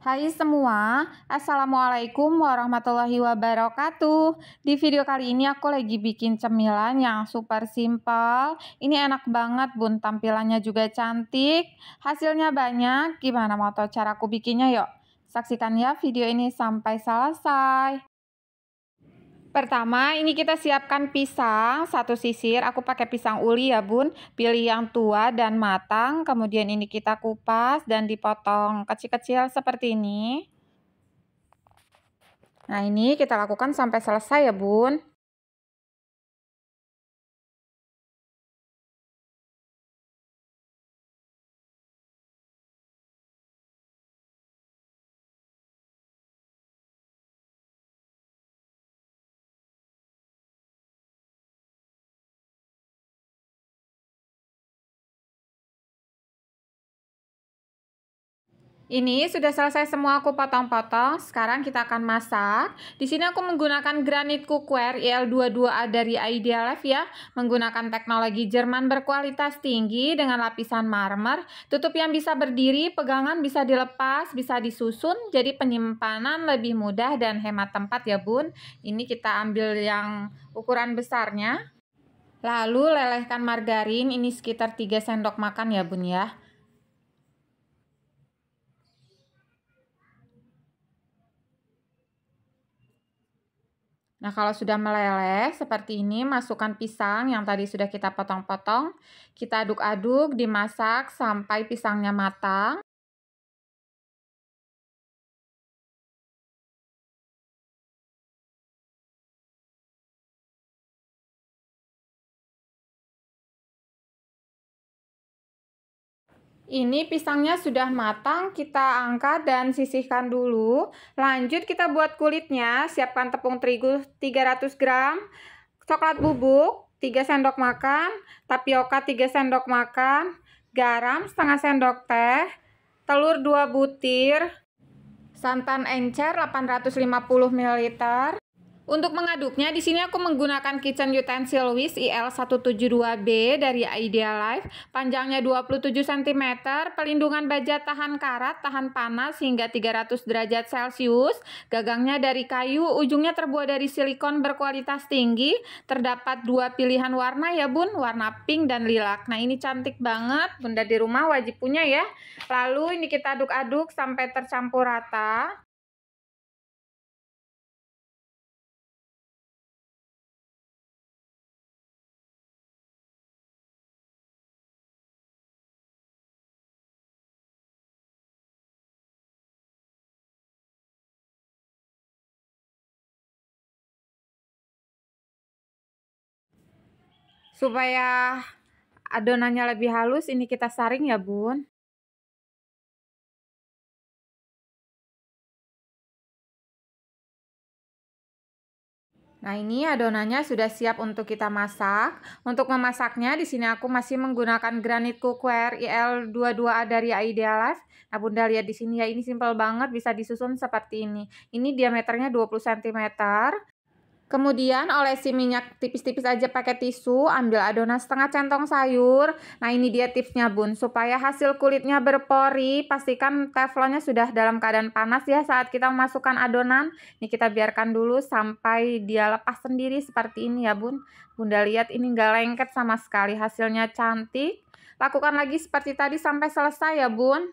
Hai semua, Assalamualaikum warahmatullahi wabarakatuh. Di video kali ini aku lagi bikin cemilan yang super simple. Ini enak banget bun, tampilannya juga cantik. Hasilnya banyak, gimana mau tahu cara aku bikinnya yuk? Saksikan ya video ini sampai selesai. Pertama, ini kita siapkan pisang, satu sisir. Aku pakai pisang uli ya bun. Pilih yang tua dan matang. Kemudian ini kita kupas dan dipotong kecil-kecil seperti ini. Nah ini kita lakukan sampai selesai ya bun. Ini sudah selesai semua aku potong-potong. Sekarang kita akan masak. Di sini aku menggunakan granit cookware IL22A dari Idea Life ya. Menggunakan teknologi Jerman berkualitas tinggi dengan lapisan marmer. Tutup yang bisa berdiri, pegangan bisa dilepas, bisa disusun. Jadi penyimpanan lebih mudah dan hemat tempat ya bun. Ini kita ambil yang ukuran besarnya. Lalu lelehkan margarin ini sekitar 3 sendok makan ya bun ya. Nah, kalau sudah meleleh seperti ini, masukkan pisang yang tadi sudah kita potong-potong. Kita aduk-aduk, dimasak sampai pisangnya matang. Ini pisangnya sudah matang, kita angkat dan sisihkan dulu. Lanjut kita buat kulitnya, siapkan tepung terigu 300 gram, coklat bubuk 3 sendok makan, tapioka 3 sendok makan, garam setengah sendok teh, telur 2 butir, santan encer 850 ml, untuk mengaduknya, di sini aku menggunakan kitchen utensil Wish IL172B dari Idea Life. Panjangnya 27 cm, pelindungan baja tahan karat, tahan panas hingga 300 derajat Celcius. Gagangnya dari kayu, ujungnya terbuat dari silikon berkualitas tinggi. Terdapat dua pilihan warna ya bun, warna pink dan lilac. Nah ini cantik banget, bunda di rumah wajib punya ya. Lalu ini kita aduk-aduk sampai tercampur rata. Supaya adonannya lebih halus, ini kita saring ya bun. Nah, ini adonannya sudah siap untuk kita masak. Untuk memasaknya, di sini aku masih menggunakan granit cookware IL22A dari Idea Life. Nah, Bunda lihat di sini ya, ini simpel banget bisa disusun seperti ini. Ini diameternya 20 cm. Kemudian olesi minyak tipis-tipis aja pakai tisu, ambil adonan setengah centong sayur. Nah ini dia tipsnya bun, supaya hasil kulitnya berpori, pastikan teflonnya sudah dalam keadaan panas ya saat kita memasukkan adonan. Ini kita biarkan dulu sampai dia lepas sendiri seperti ini ya bun. Bunda lihat ini nggak lengket sama sekali, hasilnya cantik. Lakukan lagi seperti tadi sampai selesai ya bun.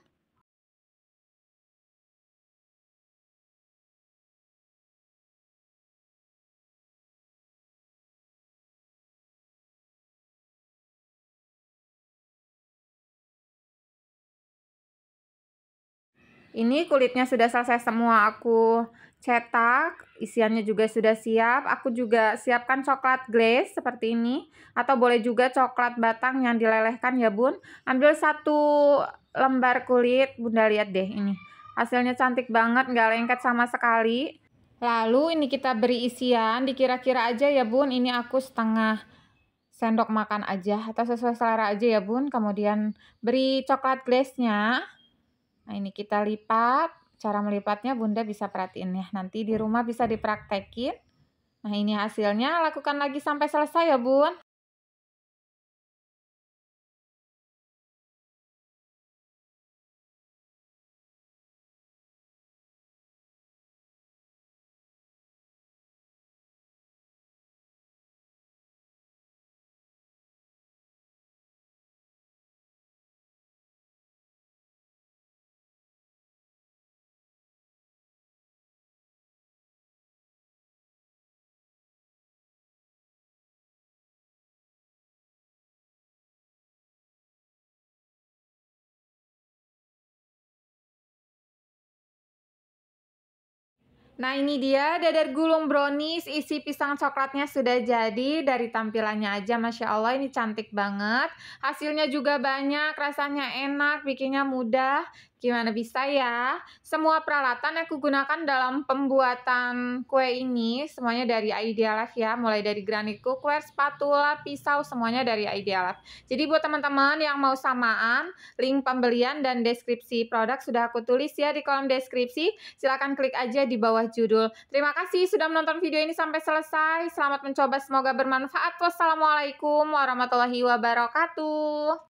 Ini kulitnya sudah selesai semua aku cetak, isiannya juga sudah siap. Aku juga siapkan coklat glaze seperti ini. Atau boleh juga coklat batang yang dilelehkan ya bun. Ambil satu lembar kulit, bunda lihat deh ini. Hasilnya cantik banget, nggak lengket sama sekali. Lalu ini kita beri isian, dikira-kira aja ya bun. Ini aku setengah sendok makan aja atau sesuai selera aja ya bun. Kemudian beri coklat glaze-nya. Nah, ini kita lipat. Cara melipatnya Bunda bisa perhatiin ya. Nanti di rumah bisa dipraktekin. Nah, ini hasilnya. Lakukan lagi sampai selesai ya, Bun. Nah ini dia dadar gulung brownies isi pisang coklatnya sudah jadi. Dari tampilannya aja Masya Allah ini cantik banget. Hasilnya juga banyak rasanya enak bikinnya mudah Gimana bisa ya? Semua peralatan yang aku gunakan dalam pembuatan kue ini semuanya dari Idea Life ya, mulai dari granit cookware, spatula, pisau, semuanya dari Idea Life. Jadi buat teman-teman yang mau samaan, link pembelian dan deskripsi produk sudah aku tulis ya di kolom deskripsi. Silahkan klik aja di bawah judul. Terima kasih sudah menonton video ini sampai selesai. Selamat mencoba, semoga bermanfaat. Wassalamualaikum warahmatullahi wabarakatuh.